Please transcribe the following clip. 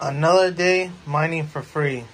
Another day mining for free.